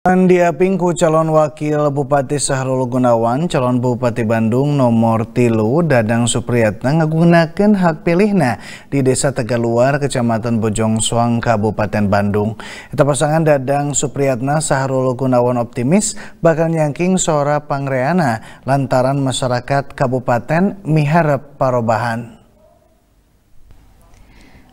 Diaping ku calon wakil Bupati Sahrul Gunawan, calon Bupati Bandung nomor tilu Dadang Supriyatna ngagunakan hak pilihna di Desa Tegaluar, Kecamatan Bojong Soang, Kabupaten Bandung. Itu pasangan Dadang Supriyatna Sahrul Gunawan optimis bakal nyangking sora pangreana lantaran masyarakat Kabupaten miharap parobahan.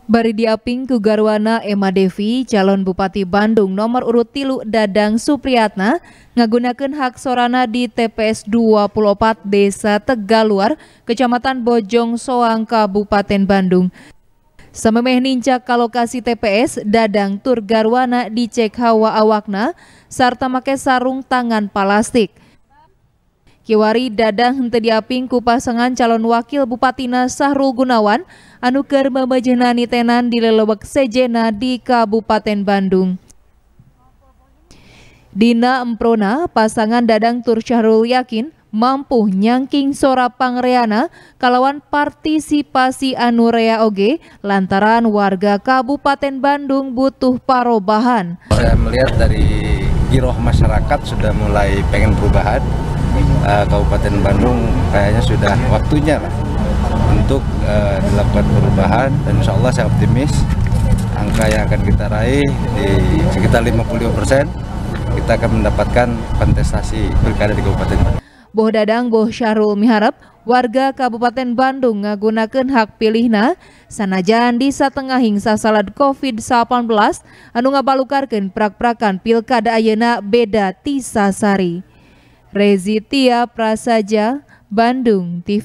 Bari diaping ku garwana Emma Devi, calon Bupati Bandung nomor urut tilu Dadang Supriyatna, ngagunakan hak sorana di TPS 24 Desa Tegaluar, Kecamatan Bojong Soang, Kabupaten Bandung. Samemeh nincak ka lokasi TPS, Dadang tur garwana dicek hawa awakna, serta make sarung tangan plastik. Kiwari dadang hente diaping ku pasangan calon wakil Bupatina Sahrul Gunawan anu keur mamajeunani tenan di lelewek sejena di Kabupaten Bandung. Dina Emprona, pasangan Dadang Tur Syahrul yakin mampu nyangking sora pangreana kalawan partisipasi anu rea oge lantaran warga Kabupaten Bandung butuh parobahan. Saya melihat dari giroh masyarakat sudah mulai pengen perubahan uh, Kabupaten Bandung kayaknya sudah waktunya lah untuk uh, dilakukan perubahan dan insya Allah saya optimis angka yang akan kita raih di sekitar 55 persen kita akan mendapatkan kontestasi pilkada di Kabupaten Bandung. Boh Dadang Boh Syahrul miharap warga Kabupaten Bandung ngagunakan hak pilihna sanajan di hingsa salad COVID-19 anu ngabalukarkan prak-prakan pilkada ayeuna beda tisasari. Rezitia Prasaja, Bandung TV.